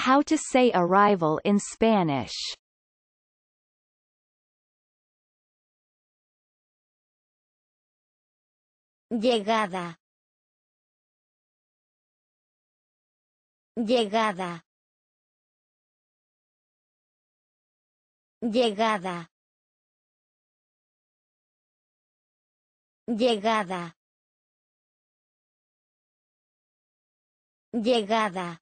How to say arrival in Spanish. Llegada. Llegada. Llegada. Llegada. Llegada.